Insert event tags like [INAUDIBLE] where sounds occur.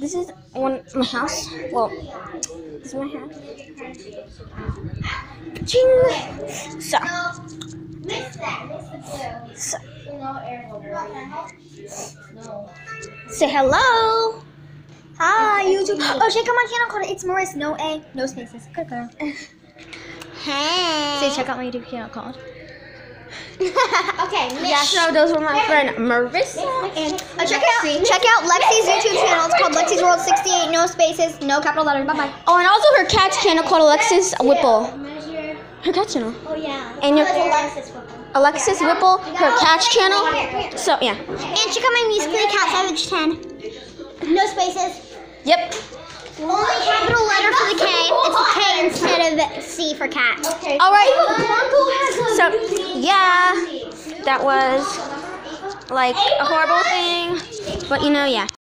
this is one my house. Well, this is my house. Ching. So, Miss that. Miss the blue. so No air bubble. No. say hello. Hi, YouTube. Oh, check out my channel called It's Morris. No A, no spaces. Good girl. Hey. Say, check out my YouTube channel called. [LAUGHS] Okay, Yeah, so those were my friend Marissa and Oh, check out check out channel. It's World 68. No spaces, no capital letters. Bye bye. oh, and also her cat's channel called Alexis Whipple. Her cat channel. Oh yeah. And your Alexis Whipple. Alexis Whipple, her cat's channel. So yeah. And check out my musically cat Savage 10. No spaces. Yep. Only capital letter for the K. It's a K [LAUGHS] instead of C for cat. Okay. All right. So yeah, that was like a horrible thing, but you know, yeah.